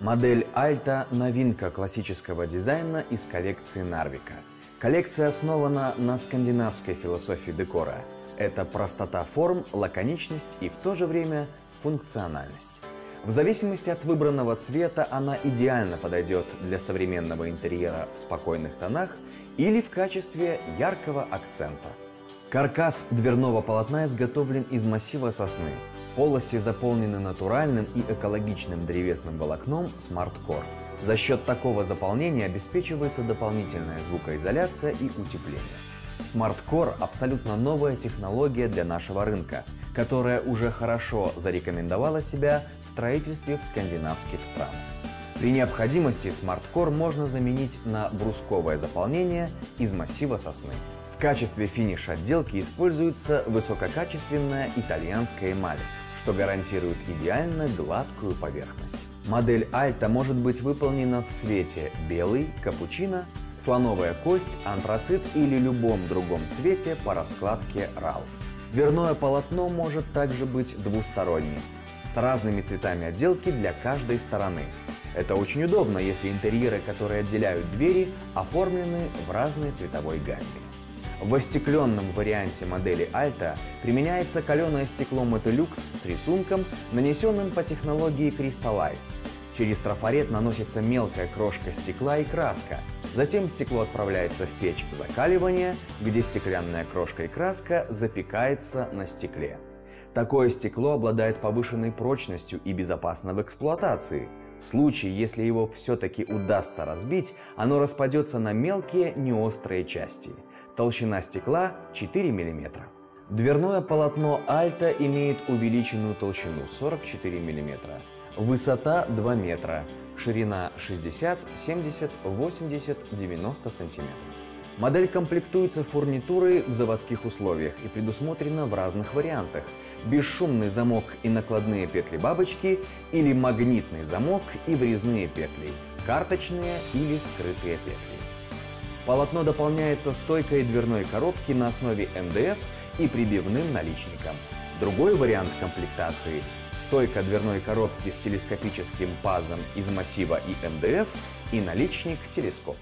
Модель Alta – новинка классического дизайна из коллекции Нарвика. Коллекция основана на скандинавской философии декора. Это простота форм, лаконичность и в то же время функциональность. В зависимости от выбранного цвета она идеально подойдет для современного интерьера в спокойных тонах или в качестве яркого акцента. Каркас дверного полотна изготовлен из массива сосны. Полости заполнены натуральным и экологичным древесным волокном Smart Core. За счет такого заполнения обеспечивается дополнительная звукоизоляция и утепление. SmartCore – абсолютно новая технология для нашего рынка, которая уже хорошо зарекомендовала себя в строительстве в скандинавских странах. При необходимости SmartCore можно заменить на брусковое заполнение из массива сосны. Качестве финиша отделки используется высококачественная итальянская эмаль, что гарантирует идеально гладкую поверхность. Модель Alta может быть выполнена в цвете белый, капучино, слоновая кость, антрацит или любом другом цвете по раскладке RAL. Дверное полотно может также быть двусторонним, с разными цветами отделки для каждой стороны. Это очень удобно, если интерьеры, которые отделяют двери, оформлены в разной цветовой гамме. В остекленном варианте модели Alta применяется каленое стекло Metallux с рисунком, нанесенным по технологии Crystallize. Через трафарет наносится мелкая крошка стекла и краска. Затем стекло отправляется в печь закаливания, где стеклянная крошка и краска запекается на стекле. Такое стекло обладает повышенной прочностью и безопасно в эксплуатации. В случае, если его все-таки удастся разбить, оно распадется на мелкие неострые части. Толщина стекла 4 мм. Дверное полотно Альта имеет увеличенную толщину 44 мм, высота 2 метра, ширина 60, 70, 80, 90 сантиметров. Модель комплектуется фурнитурой в заводских условиях и предусмотрена в разных вариантах. Бесшумный замок и накладные петли-бабочки или магнитный замок и врезные петли, карточные или скрытые петли. Полотно дополняется стойкой дверной коробки на основе МДФ и прибивным наличником. Другой вариант комплектации – стойка дверной коробки с телескопическим пазом из массива и МДФ и наличник-телескоп.